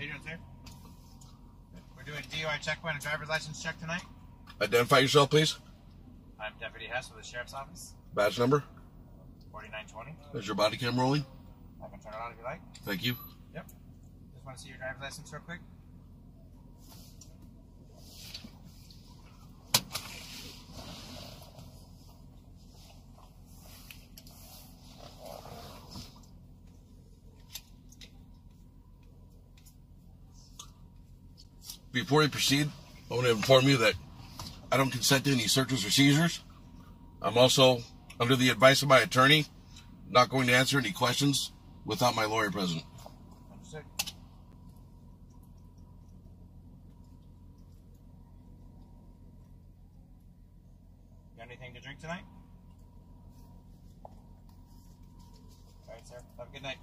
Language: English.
Adrian's here? We're doing DUI checkpoint and driver's license check tonight. Identify yourself, please. I'm Deputy Hess with the Sheriff's Office. Badge number? 4920. Is your body cam rolling? I can turn it on if you like. Thank you. Yep. Just want to see your driver's license real quick. Before we proceed, I want to inform you that I don't consent to any searches or seizures. I'm also, under the advice of my attorney, not going to answer any questions without my lawyer present. Got anything to drink tonight? All right, sir. Have a good night.